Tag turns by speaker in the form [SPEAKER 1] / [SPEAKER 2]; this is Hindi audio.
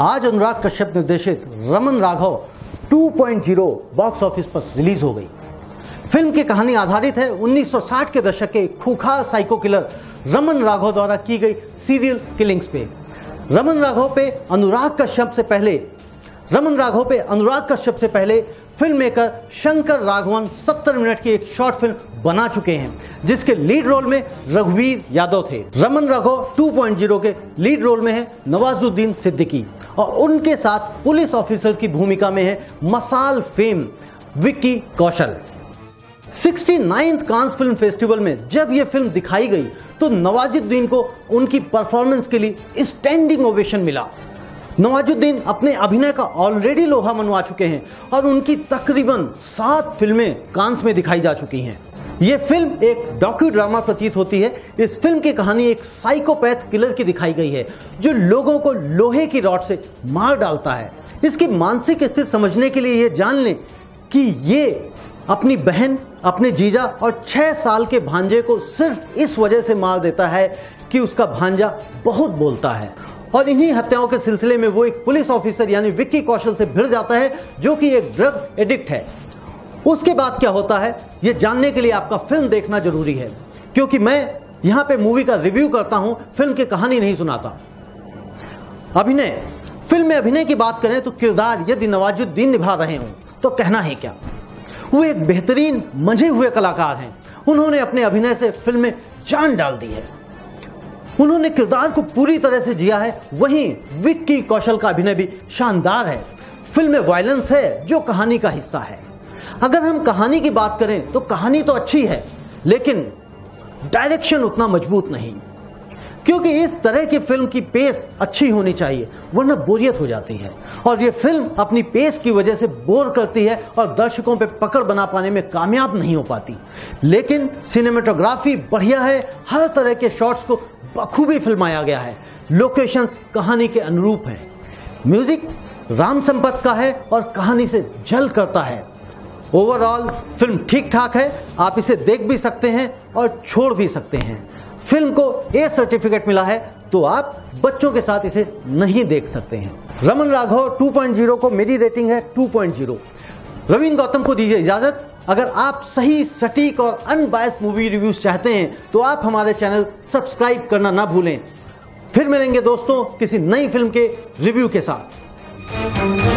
[SPEAKER 1] आज अनुराग कश्यप निर्देशित रमन राघव 2.0 बॉक्स ऑफ़िस पर रिलीज़ हो गई। फ़िल्म की कहानी आधारित है 1960 के दशक के खूखार साइको किलर रमन राघव द्वारा की गई सीरियल किलिंग्स पे। रमन राघव पे अनुराग कश्यप से पहले, रमन राघव पे अनुराग कश्यप से पहले film maker Shankar Raghavan 70 minute की एक शॉर्ट फ़िल्म बना चुके हैं, जिसके लीड रोल में रघुवीर यादव थे। रमन राघव 2.0 के लीड रोल में है नवाजुद्दीन सिद्दीकी। और उनके साथ पुलिस ऑफिसर की भूमिका में है Masaan fame, Vicky Kaushal. 69th Cannes film festival में जब यह फ़िल्म दिखाई गई तो नवाजुद्दीन को उनकी परफॉर्मेंस के लिए स्टैंडिंग ओवेशन मिला। नवाजुद्दीन अपने अभिनय का ऑलरेडी लोहा मनवा चुके हैं और उनकी तकरीबन सात फ़िल्में कांस में दिखाई जा चुकी हैं। यह फ़िल्म एक डॉक्यू ड्रामा प्रतीत होती है। इस फ़िल्म की कहानी एक साइकोपैथ किलर की दिखाई गई है, जो लोगों को लोहे की रॉड से मार डालता है। इसकी मानसिक स्थिति समझने के लिए यह जान लें कि ये अपनी बहन, अपने जीजा और छह साल के भांजे को सिर्फ़ इस वजह से मार देता है कि उसका भांजा बहुत बोलता है। और इन्हीं हत्याओं के सिलसिले में वो एक पुलिस ऑफिसर यानी विक्की कौशल से भिड़ जाता है, जो कि एक ड्रग एडिक्ट है। उसके बाद क्या होता है? ये जानने के लिए आपका फ़िल्म देखना ज़रूरी है। क्योंकि मैं यहाँ पे मूवी का रिव्यू करता हूँ, फ़िल्म की कहानी नहीं सुनाता। अभिनय। फ़िल्म में अभिनय की बात करें तो किरदार यदि नवाजुद्दीन निभा रहे हों तो कहना है क्या? वो एक बेहतरीन मंझे हुए कलाकार हैं। उन्होंने अपने अभिनय से फ़िल्म में जान डाल दी है। उन्होंने किरदार को पूरी तरह से जिया है। वहीं विक्की कौशल का अभिनय भी शानदार है। फ़िल्म में वायलेंस है, जो कहानी का हिस्सा है। अगर हम कहानी की बात करें तो कहानी तो अच्छी है, लेकिन डायरेक्शन उतना मज़बूत नहीं। क्योंकि इस तरह की फ़िल्म की पेस अच्छी होनी चाहिए, वरना बोरियत हो जाती है। और ये फ़िल्म अपनी पेस की वजह से बोर करती है और दर्शकों पे पकड़ बना पाने में कामयाब नहीं हो पाती। लेकिन सिनेमेटोग्राफी बढ़िया है, हर तरह के शॉट्स को बखूबी फिल्माया गया है। लोकेशंस कहानी के अनुरूप हैं। म्यूज़िक राम संपत का है और कहानी से जल करता है। ओवरऑल फ़िल्म ठीक ठाक है, आप इसे देख भी सकते हैं और छोड़ भी सकते हैं। फ़िल्म को ए सर्टिफिकेट मिला है तो आप बच्चों के साथ इसे नहीं देख सकते हैं। रमन राघव 2.0 को मेरी रेटिंग है 2.0 रविंद्र गौतम को दीजिए इजाज़त। अगर आप सही, सटीक और अनबायस मूवी रिव्यूज़ चाहते हैं तो आप हमारे चैनल सब्सक्राइब करना ना भूलें। फिर मिलेंगे दोस्तों किसी नई फ़िल्म के रिव्यू के साथ।